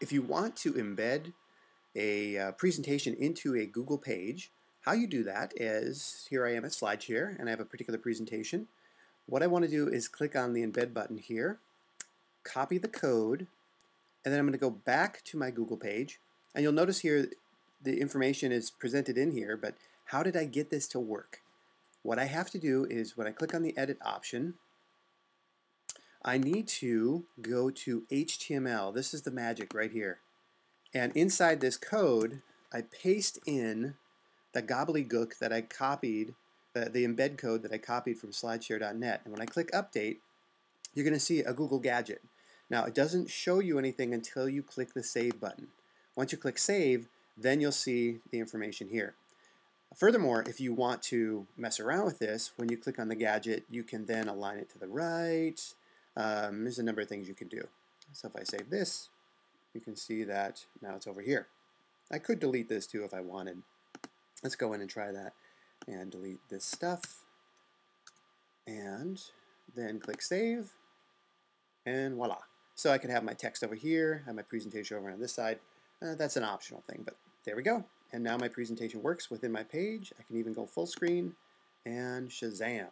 If you want to embed a uh, presentation into a Google page, how you do that is, here I am at SlideShare and I have a particular presentation. What I want to do is click on the embed button here, copy the code, and then I'm going to go back to my Google page. And you'll notice here the information is presented in here, but how did I get this to work? What I have to do is when I click on the edit option, I need to go to HTML. This is the magic right here. And inside this code, I paste in the gobbledygook that I copied, uh, the embed code that I copied from slideshare.net. And when I click update, you're going to see a Google gadget. Now, it doesn't show you anything until you click the save button. Once you click save, then you'll see the information here. Furthermore, if you want to mess around with this, when you click on the gadget, you can then align it to the right. Um, there's a number of things you can do. So if I save this, you can see that now it's over here. I could delete this too if I wanted. Let's go in and try that and delete this stuff. And then click Save, and voila. So I can have my text over here, have my presentation over on this side. Uh, that's an optional thing, but there we go. And now my presentation works within my page. I can even go full screen and Shazam.